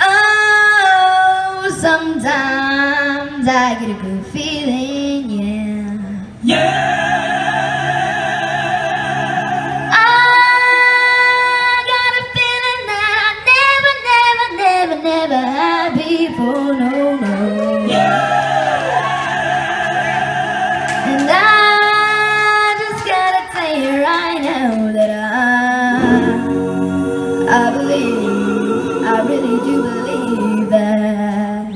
Oh, sometimes I get a good feeling, yeah. Yeah! never had before, no I believe, I really do believe that.